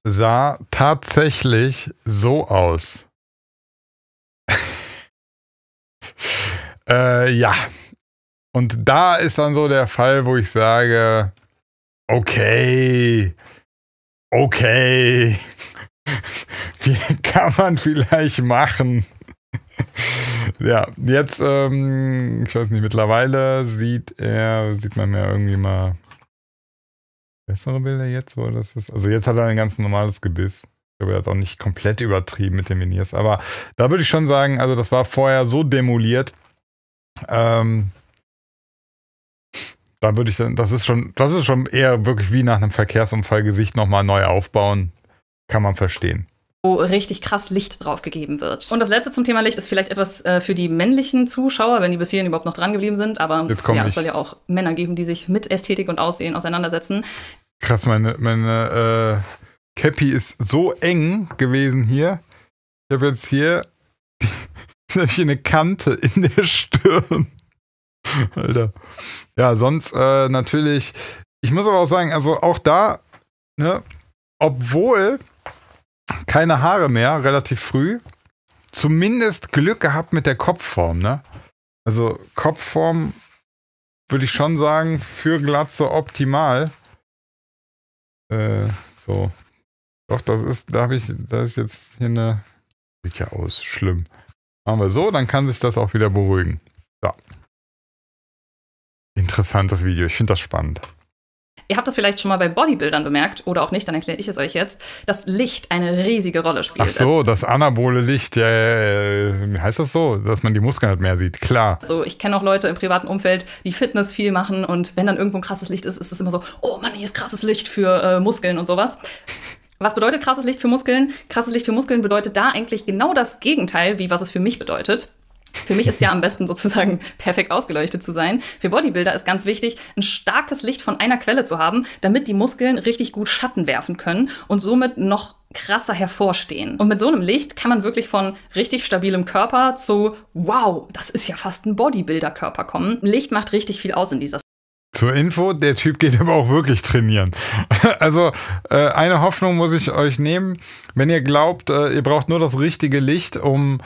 sah tatsächlich so aus. äh, ja. Und da ist dann so der Fall, wo ich sage, okay, okay. Wie kann man vielleicht machen? ja, jetzt, ähm, ich weiß nicht, mittlerweile sieht er, sieht man ja irgendwie mal bessere Bilder jetzt, wo das ist. Also jetzt hat er ein ganz normales Gebiss. Ich glaube, er hat auch nicht komplett übertrieben mit den Veneers. Aber da würde ich schon sagen, also das war vorher so demoliert. Ähm, da würde ich dann, das ist schon, das ist schon eher wirklich wie nach einem Verkehrsunfall Gesicht nochmal neu aufbauen. Kann man verstehen wo richtig krass Licht drauf gegeben wird. Und das letzte zum Thema Licht ist vielleicht etwas äh, für die männlichen Zuschauer, wenn die bis hierhin überhaupt noch dran geblieben sind. Aber ja, es soll ja auch Männer geben, die sich mit Ästhetik und Aussehen auseinandersetzen. Krass, meine, meine äh, Cappy ist so eng gewesen hier. Ich habe jetzt hier, eine Kante in der Stirn. Alter. Ja, sonst äh, natürlich. Ich muss aber auch sagen, also auch da, ne, obwohl keine Haare mehr, relativ früh. Zumindest Glück gehabt mit der Kopfform, ne? Also Kopfform würde ich schon sagen, für Glatze optimal. Äh, so. Doch, das ist, da habe ich, da ist jetzt hier eine. Sieht ja aus, schlimm. Machen wir so, dann kann sich das auch wieder beruhigen. So. Interessantes Video, ich finde das spannend. Ihr habt das vielleicht schon mal bei Bodybuildern bemerkt oder auch nicht, dann erkläre ich es euch jetzt, dass Licht eine riesige Rolle spielt. Ach so, das anabole Licht, ja, ja, ja, heißt das so, dass man die Muskeln halt mehr sieht, klar. Also ich kenne auch Leute im privaten Umfeld, die Fitness viel machen und wenn dann irgendwo ein krasses Licht ist, ist es immer so, oh Mann, hier ist krasses Licht für äh, Muskeln und sowas. Was bedeutet krasses Licht für Muskeln? Krasses Licht für Muskeln bedeutet da eigentlich genau das Gegenteil, wie was es für mich bedeutet. Für mich ist ja am besten sozusagen perfekt ausgeleuchtet zu sein. Für Bodybuilder ist ganz wichtig, ein starkes Licht von einer Quelle zu haben, damit die Muskeln richtig gut Schatten werfen können und somit noch krasser hervorstehen. Und mit so einem Licht kann man wirklich von richtig stabilem Körper zu wow, das ist ja fast ein Bodybuilder-Körper kommen. Licht macht richtig viel aus in dieser zur Info, der Typ geht aber auch wirklich trainieren. Also äh, eine Hoffnung muss ich euch nehmen. Wenn ihr glaubt, äh, ihr braucht nur das richtige Licht, um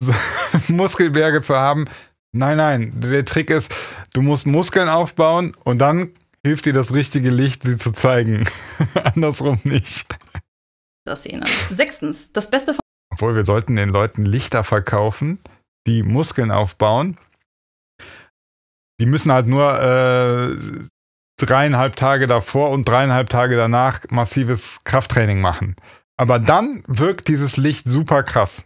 Muskelberge zu haben. Nein, nein, der Trick ist, du musst Muskeln aufbauen und dann hilft dir das richtige Licht, sie zu zeigen. Andersrum nicht. Das Szene. Sechstens, das Beste von. Obwohl wir sollten den Leuten Lichter verkaufen, die Muskeln aufbauen. Die müssen halt nur äh, dreieinhalb Tage davor und dreieinhalb Tage danach massives Krafttraining machen. Aber dann wirkt dieses Licht super krass.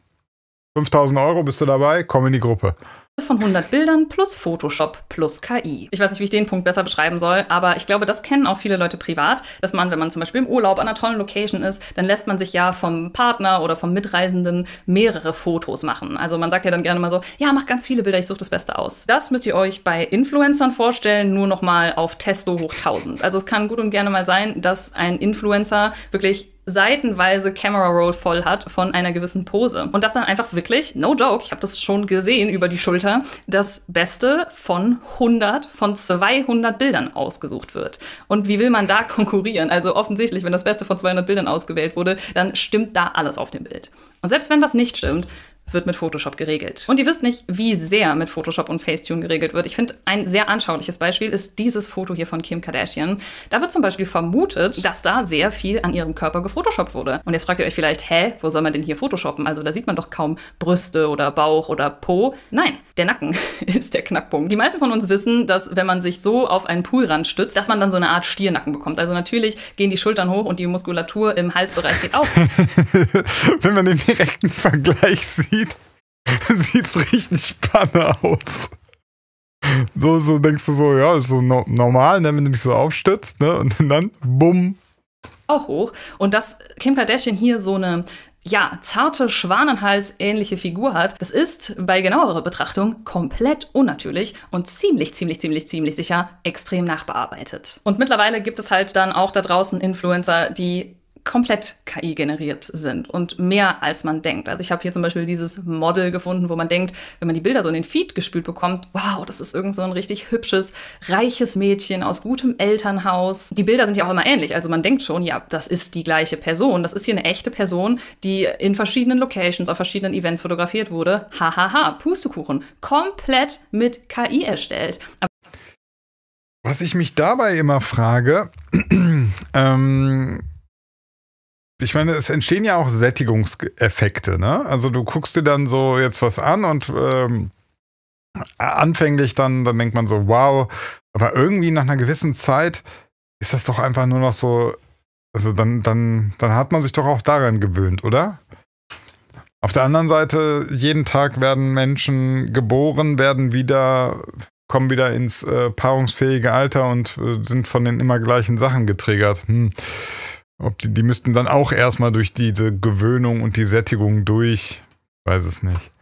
5000 Euro, bist du dabei? Komm in die Gruppe. Von 100 Bildern plus Photoshop plus KI. Ich weiß nicht, wie ich den Punkt besser beschreiben soll, aber ich glaube, das kennen auch viele Leute privat, dass man, wenn man zum Beispiel im Urlaub an einer tollen Location ist, dann lässt man sich ja vom Partner oder vom Mitreisenden mehrere Fotos machen. Also man sagt ja dann gerne mal so, ja, mach ganz viele Bilder, ich suche das Beste aus. Das müsst ihr euch bei Influencern vorstellen, nur noch mal auf Testo hoch 1000. Also es kann gut und gerne mal sein, dass ein Influencer wirklich seitenweise Camera Roll voll hat von einer gewissen Pose. Und das dann einfach wirklich, no joke, ich habe das schon gesehen über die Schulter, das Beste von 100, von 200 Bildern ausgesucht wird. Und wie will man da konkurrieren? Also offensichtlich, wenn das Beste von 200 Bildern ausgewählt wurde, dann stimmt da alles auf dem Bild. Und selbst wenn was nicht stimmt, wird mit Photoshop geregelt. Und ihr wisst nicht, wie sehr mit Photoshop und Facetune geregelt wird. Ich finde, ein sehr anschauliches Beispiel ist dieses Foto hier von Kim Kardashian. Da wird zum Beispiel vermutet, dass da sehr viel an ihrem Körper gefotoshoppt wurde. Und jetzt fragt ihr euch vielleicht, hä, wo soll man denn hier photoshoppen? Also da sieht man doch kaum Brüste oder Bauch oder Po. Nein, der Nacken ist der Knackpunkt. Die meisten von uns wissen, dass wenn man sich so auf einen Poolrand stützt, dass man dann so eine Art Stiernacken bekommt. Also natürlich gehen die Schultern hoch und die Muskulatur im Halsbereich geht auf. wenn man den direkten Vergleich sieht, sieht, sieht's richtig spannend aus. So, so denkst du so, ja, ist so no normal, ne, wenn du dich so aufstützt, ne, und dann bumm. Auch hoch. Und dass Kim Kardashian hier so eine ja, zarte Schwanenhals-ähnliche Figur hat, das ist bei genauerer Betrachtung komplett unnatürlich und ziemlich, ziemlich, ziemlich, ziemlich sicher extrem nachbearbeitet. Und mittlerweile gibt es halt dann auch da draußen Influencer, die komplett KI generiert sind und mehr als man denkt. Also ich habe hier zum Beispiel dieses Model gefunden, wo man denkt, wenn man die Bilder so in den Feed gespült bekommt, wow, das ist irgend so ein richtig hübsches, reiches Mädchen aus gutem Elternhaus. Die Bilder sind ja auch immer ähnlich, also man denkt schon, ja, das ist die gleiche Person. Das ist hier eine echte Person, die in verschiedenen Locations, auf verschiedenen Events fotografiert wurde. Hahaha, Pustekuchen. Komplett mit KI erstellt. Aber was ich mich dabei immer frage, ähm, ich meine, es entstehen ja auch Sättigungseffekte, ne? Also du guckst dir dann so jetzt was an und ähm, anfänglich dann, dann denkt man so, wow, aber irgendwie nach einer gewissen Zeit ist das doch einfach nur noch so, also dann, dann, dann hat man sich doch auch daran gewöhnt, oder? Auf der anderen Seite, jeden Tag werden Menschen geboren, werden wieder, kommen wieder ins äh, paarungsfähige Alter und äh, sind von den immer gleichen Sachen getriggert. Hm. Ob die, die müssten dann auch erstmal durch diese Gewöhnung und die Sättigung durch. Weiß es nicht.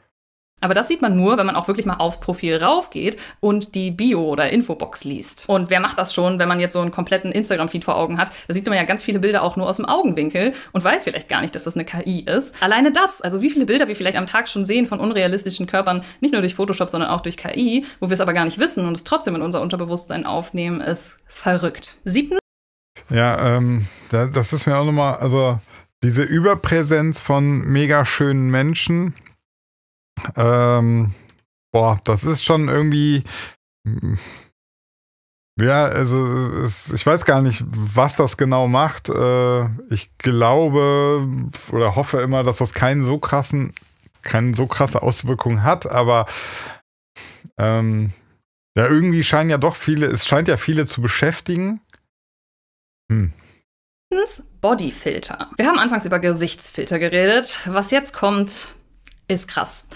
Aber das sieht man nur, wenn man auch wirklich mal aufs Profil raufgeht und die Bio- oder Infobox liest. Und wer macht das schon, wenn man jetzt so einen kompletten Instagram-Feed vor Augen hat? Da sieht man ja ganz viele Bilder auch nur aus dem Augenwinkel und weiß vielleicht gar nicht, dass das eine KI ist. Alleine das, also wie viele Bilder wir vielleicht am Tag schon sehen von unrealistischen Körpern, nicht nur durch Photoshop, sondern auch durch KI, wo wir es aber gar nicht wissen und es trotzdem in unser Unterbewusstsein aufnehmen, ist verrückt. Siebten? Ja, ähm, das ist mir auch nochmal, also diese Überpräsenz von mega schönen Menschen, ähm, boah, das ist schon irgendwie. Ja, also es, ich weiß gar nicht, was das genau macht. Äh, ich glaube oder hoffe immer, dass das keinen so krassen, keine so krasse Auswirkung hat, aber ähm, ja, irgendwie scheinen ja doch viele, es scheint ja viele zu beschäftigen. Hm. Bodyfilter. Wir haben anfangs über Gesichtsfilter geredet. Was jetzt kommt, ist krass.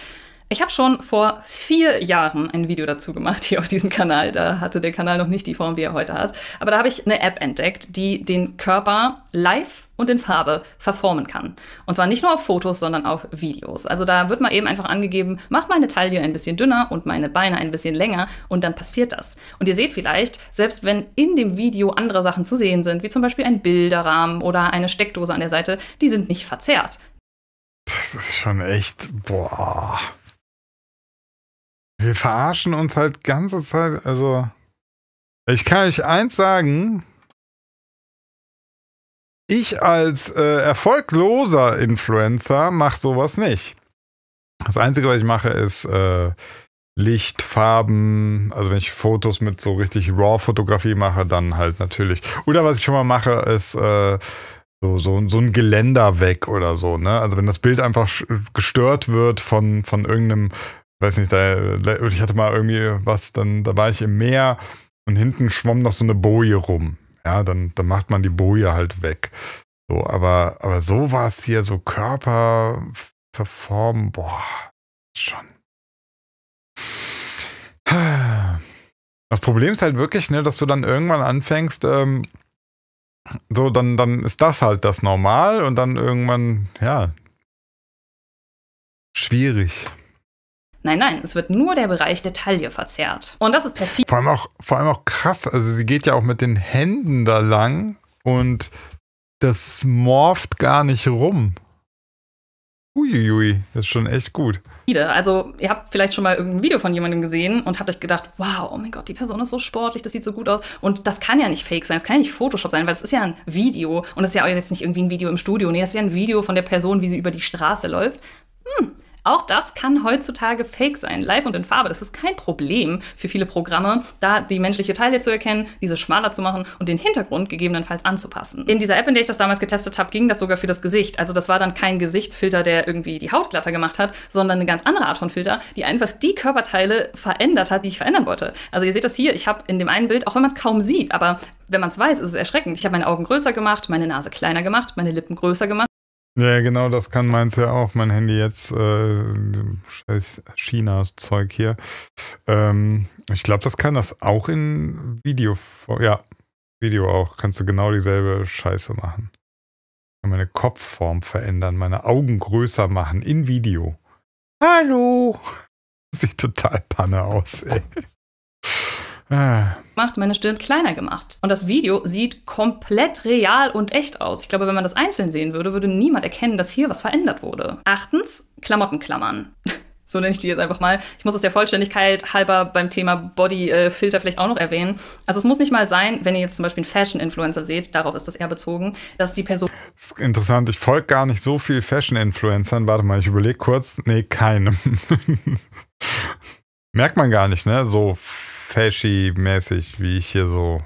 Ich habe schon vor vier Jahren ein Video dazu gemacht hier auf diesem Kanal. Da hatte der Kanal noch nicht die Form, wie er heute hat. Aber da habe ich eine App entdeckt, die den Körper live und in Farbe verformen kann. Und zwar nicht nur auf Fotos, sondern auf Videos. Also da wird mal eben einfach angegeben, mach meine Taille ein bisschen dünner und meine Beine ein bisschen länger und dann passiert das. Und ihr seht vielleicht, selbst wenn in dem Video andere Sachen zu sehen sind, wie zum Beispiel ein Bilderrahmen oder eine Steckdose an der Seite, die sind nicht verzerrt. Das ist schon echt, boah. Wir verarschen uns halt ganze Zeit, also. Ich kann euch eins sagen. Ich als äh, erfolgloser Influencer mache sowas nicht. Das Einzige, was ich mache, ist äh, Licht, Farben. Also wenn ich Fotos mit so richtig RAW-Fotografie mache, dann halt natürlich. Oder was ich schon mal mache, ist äh, so, so, so ein Geländer weg oder so, ne? Also wenn das Bild einfach gestört wird von, von irgendeinem, weiß nicht, da, ich hatte mal irgendwie was, dann, da war ich im Meer und hinten schwamm noch so eine Boje rum. Ja, dann, dann macht man die Boje halt weg. So, aber, aber so war es hier, so Körper verformen, boah, schon. Das Problem ist halt wirklich, ne, dass du dann irgendwann anfängst, ähm, so, dann, dann ist das halt das Normal und dann irgendwann, ja, schwierig. Nein, nein, es wird nur der Bereich der Taille verzerrt. Und das ist perfide. Vor allem auch, vor allem auch krass. Also sie geht ja auch mit den Händen da lang und das morpht gar nicht rum. Uiuiui, das ist schon echt gut. Also, ihr habt vielleicht schon mal irgendein Video von jemandem gesehen und habt euch gedacht, wow, oh mein Gott, die Person ist so sportlich, das sieht so gut aus. Und das kann ja nicht fake sein, das kann ja nicht Photoshop sein, weil es ist ja ein Video und es ist ja auch jetzt nicht irgendwie ein Video im Studio. Nee, es ist ja ein Video von der Person, wie sie über die Straße läuft. Hm, auch das kann heutzutage fake sein, live und in Farbe. Das ist kein Problem für viele Programme, da die menschliche Teile zu erkennen, diese schmaler zu machen und den Hintergrund gegebenenfalls anzupassen. In dieser App, in der ich das damals getestet habe, ging das sogar für das Gesicht. Also das war dann kein Gesichtsfilter, der irgendwie die Haut glatter gemacht hat, sondern eine ganz andere Art von Filter, die einfach die Körperteile verändert hat, die ich verändern wollte. Also ihr seht das hier, ich habe in dem einen Bild, auch wenn man es kaum sieht, aber wenn man es weiß, ist es erschreckend. Ich habe meine Augen größer gemacht, meine Nase kleiner gemacht, meine Lippen größer gemacht. Ja, genau, das kann meins ja auch. Mein Handy jetzt, äh, scheiß China-Zeug hier. Ähm, ich glaube, das kann das auch in Video. Ja, Video auch. Kannst du genau dieselbe Scheiße machen. Kann meine Kopfform verändern, meine Augen größer machen in Video. Hallo! Sieht total Panne aus, ey. Ah. Macht meine Stirn kleiner gemacht. Und das Video sieht komplett real und echt aus. Ich glaube, wenn man das einzeln sehen würde, würde niemand erkennen, dass hier was verändert wurde. Achtens, Klamottenklammern. So nenne ich die jetzt einfach mal. Ich muss es der Vollständigkeit halber beim Thema Bodyfilter vielleicht auch noch erwähnen. Also es muss nicht mal sein, wenn ihr jetzt zum Beispiel einen Fashion-Influencer seht, darauf ist das eher bezogen, dass die Person. Das ist interessant, ich folge gar nicht so viel Fashion-Influencern. Warte mal, ich überlege kurz. Nee, keinem. Merkt man gar nicht, ne? So fashy-mäßig, wie ich hier so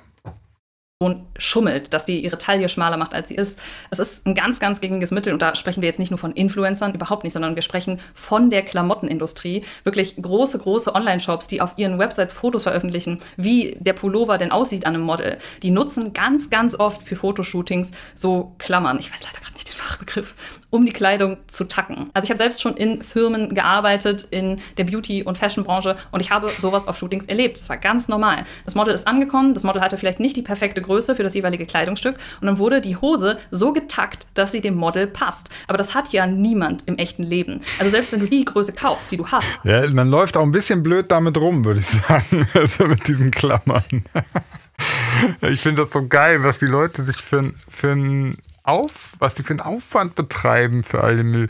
schummelt, dass die ihre Taille schmaler macht, als sie ist. Es ist ein ganz, ganz gängiges Mittel und da sprechen wir jetzt nicht nur von Influencern, überhaupt nicht, sondern wir sprechen von der Klamottenindustrie. Wirklich große, große Online-Shops, die auf ihren Websites Fotos veröffentlichen, wie der Pullover denn aussieht an einem Model. Die nutzen ganz, ganz oft für Fotoshootings so Klammern. Ich weiß leider gerade nicht den Fachbegriff um die Kleidung zu tacken. Also ich habe selbst schon in Firmen gearbeitet, in der Beauty- und Fashion-Branche und ich habe sowas auf Shootings erlebt. Das war ganz normal. Das Model ist angekommen, das Model hatte vielleicht nicht die perfekte Größe für das jeweilige Kleidungsstück und dann wurde die Hose so getackt, dass sie dem Model passt. Aber das hat ja niemand im echten Leben. Also selbst wenn du die Größe kaufst, die du hast. Ja, man läuft auch ein bisschen blöd damit rum, würde ich sagen. Also mit diesen Klammern. ich finde das so geil, was die Leute sich für, für ein auf, was die für einen Aufwand betreiben für all den Müll.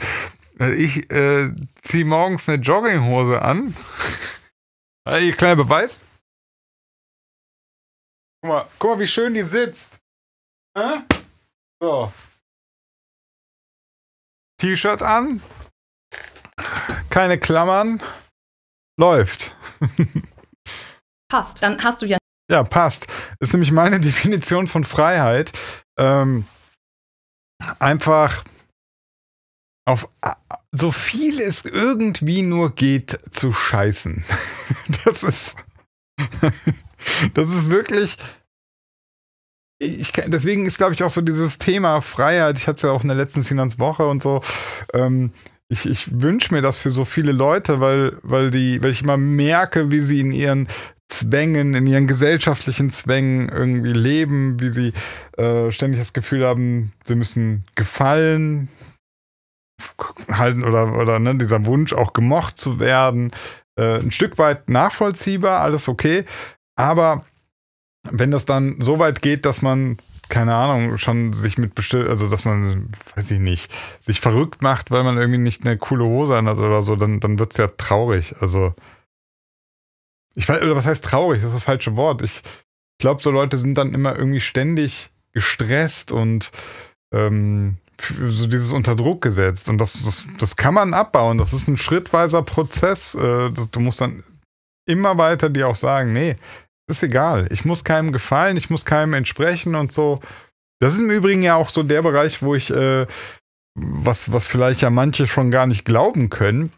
Also ich äh, ziehe morgens eine Jogginghose an. Hier, kleiner Beweis. Guck mal, guck mal, wie schön die sitzt. Äh? So. T-Shirt an. Keine Klammern. Läuft. passt. Dann hast du ja. Ja, passt. Das ist nämlich meine Definition von Freiheit. Ähm, einfach auf so viel es irgendwie nur geht zu scheißen. Das ist, das ist wirklich, ich, deswegen ist, glaube ich, auch so dieses Thema Freiheit. Ich hatte es ja auch in der letzten Finanzwoche und so. Ähm, ich, ich wünsche mir das für so viele Leute, weil, weil, die, weil ich immer merke, wie sie in ihren Zwängen, in ihren gesellschaftlichen Zwängen irgendwie leben, wie sie äh, ständig das Gefühl haben, sie müssen gefallen halten oder, oder ne, dieser Wunsch auch gemocht zu werden. Äh, ein Stück weit nachvollziehbar, alles okay. Aber wenn das dann so weit geht, dass man keine Ahnung, schon sich mit bestimmt, also dass man, weiß ich nicht, sich verrückt macht, weil man irgendwie nicht eine coole Hose anhat oder so, dann, dann wird es ja traurig. Also ich weiß, oder was heißt traurig? Das ist das falsche Wort. Ich glaube, so Leute sind dann immer irgendwie ständig gestresst und ähm, so dieses unter Druck gesetzt. Und das, das, das kann man abbauen. Das ist ein schrittweiser Prozess. Äh, das, du musst dann immer weiter dir auch sagen, nee, ist egal. Ich muss keinem gefallen, ich muss keinem entsprechen und so. Das ist im Übrigen ja auch so der Bereich, wo ich, äh, was, was vielleicht ja manche schon gar nicht glauben können,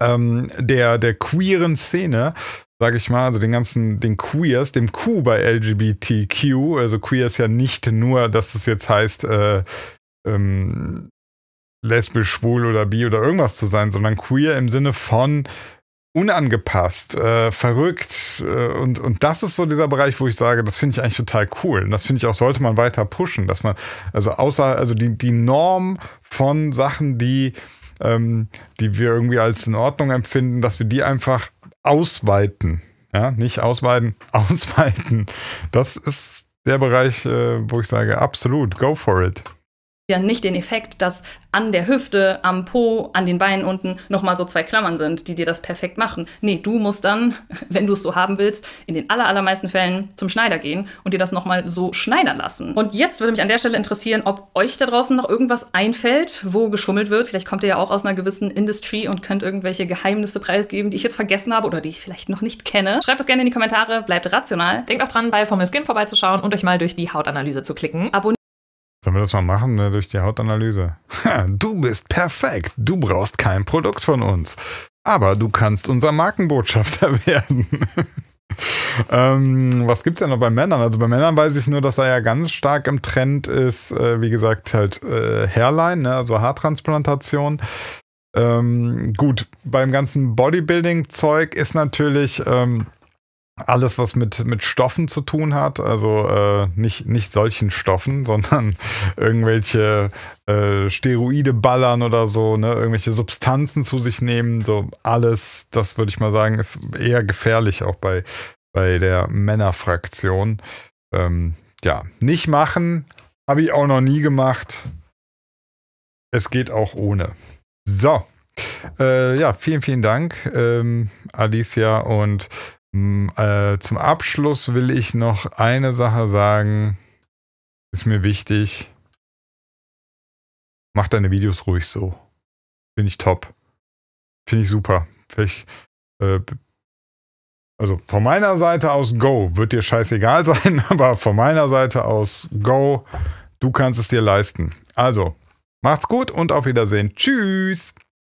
ähm, der, der queeren Szene, sage ich mal, also den ganzen, den Queers, dem Q bei LGBTQ, also queer ist ja nicht nur, dass es jetzt heißt, äh, ähm, lesbisch, schwul oder bi oder irgendwas zu sein, sondern queer im Sinne von unangepasst, äh, verrückt äh, und, und das ist so dieser Bereich, wo ich sage, das finde ich eigentlich total cool. Und das finde ich auch, sollte man weiter pushen, dass man, also außer, also die, die Norm von Sachen, die, ähm, die wir irgendwie als in Ordnung empfinden, dass wir die einfach ausweiten. Ja, nicht ausweiten, ausweiten. Das ist der Bereich, äh, wo ich sage, absolut, go for it ja nicht den Effekt, dass an der Hüfte, am Po, an den Beinen unten nochmal so zwei Klammern sind, die dir das perfekt machen. Nee, du musst dann, wenn du es so haben willst, in den allermeisten Fällen zum Schneider gehen und dir das nochmal so schneidern lassen. Und jetzt würde mich an der Stelle interessieren, ob euch da draußen noch irgendwas einfällt, wo geschummelt wird. Vielleicht kommt ihr ja auch aus einer gewissen Industry und könnt irgendwelche Geheimnisse preisgeben, die ich jetzt vergessen habe oder die ich vielleicht noch nicht kenne. Schreibt das gerne in die Kommentare, bleibt rational. Denkt auch dran, bei Formel Skin vorbeizuschauen und euch mal durch die Hautanalyse zu klicken. Abonniert Sollen wir das mal machen ne, durch die Hautanalyse? du bist perfekt. Du brauchst kein Produkt von uns. Aber du kannst unser Markenbotschafter werden. ähm, was gibt es denn noch bei Männern? Also bei Männern weiß ich nur, dass er ja ganz stark im Trend ist, äh, wie gesagt, halt äh, Hairline, ne, also Haartransplantation. Ähm, gut, beim ganzen Bodybuilding-Zeug ist natürlich ähm, alles, was mit, mit Stoffen zu tun hat, also äh, nicht, nicht solchen Stoffen, sondern irgendwelche äh, Steroide ballern oder so, ne, irgendwelche Substanzen zu sich nehmen, so alles, das würde ich mal sagen, ist eher gefährlich auch bei, bei der Männerfraktion. Ähm, ja, nicht machen, habe ich auch noch nie gemacht. Es geht auch ohne. So. Äh, ja, vielen, vielen Dank, ähm, Alicia und äh, zum Abschluss will ich noch eine Sache sagen, ist mir wichtig. Mach deine Videos ruhig so. Finde ich top. Finde ich super. Vielleicht äh, Also von meiner Seite aus Go. Wird dir scheißegal sein, aber von meiner Seite aus Go. Du kannst es dir leisten. Also, macht's gut und auf Wiedersehen. Tschüss.